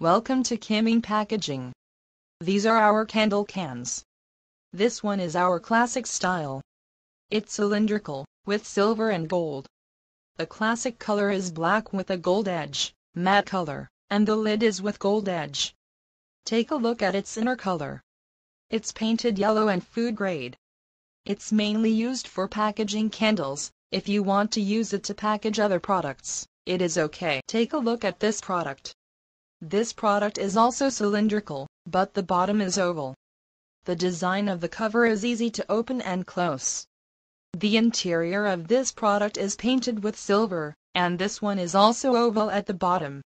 Welcome to Qiming Packaging. These are our candle cans. This one is our classic style. It's cylindrical, with silver and gold. The classic color is black with a gold edge, matte color, and the lid is with gold edge. Take a look at its inner color. It's painted yellow and food grade. It's mainly used for packaging candles. If you want to use it to package other products, it is okay. Take a look at this product. This product is also cylindrical, but the bottom is oval. The design of the cover is easy to open and close. The interior of this product is painted with silver, and this one is also oval at the bottom.